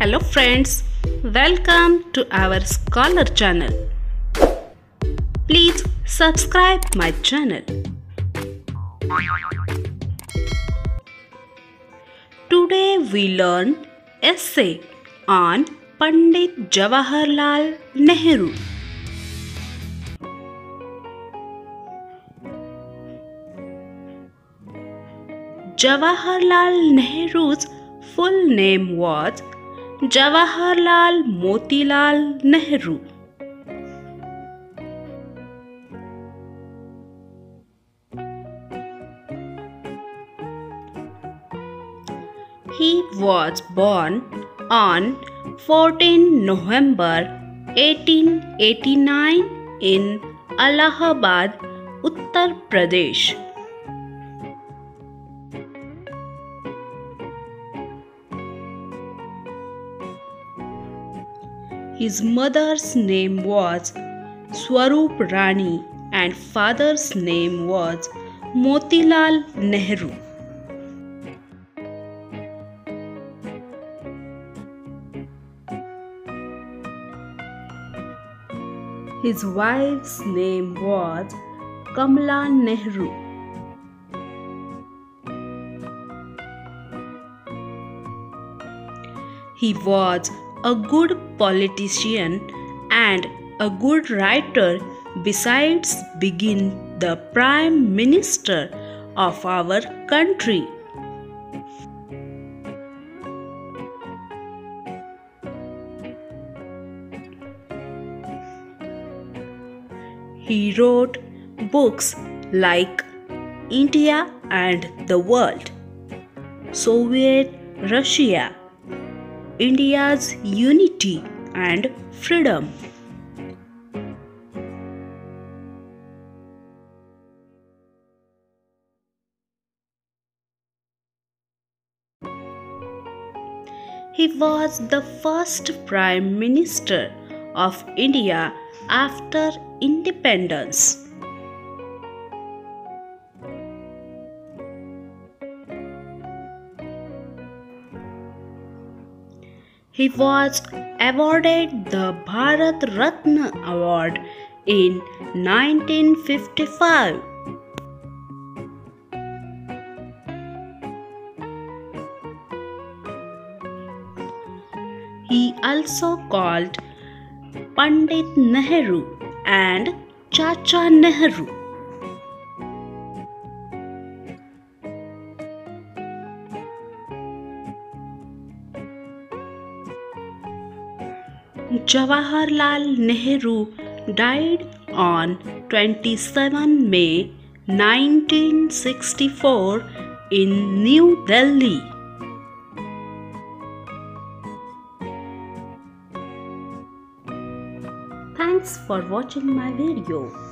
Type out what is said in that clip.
Hello friends, welcome to our Scholar channel. Please subscribe my channel. Today we learn essay on Pandit Jawaharlal Nehru. Jawaharlal Nehru's full name was Jawaharlal Motilal Nehru. He was born on 14 November 1889 in Allahabad, Uttar Pradesh. His mother's name was Swarup Rani and father's name was Motilal Nehru. His wife's name was Kamala Nehru. He was a good politician and a good writer besides being the prime minister of our country. He wrote books like India and the World, Soviet Russia, India's Unity and Freedom. He was the first Prime Minister of India after independence. He was awarded the Bharat Ratna Award in 1955. He also called Pandit Nehru and Chacha Nehru. Jawaharlal Nehru died on 27 May 1964 in New Delhi. Thanks for watching my video.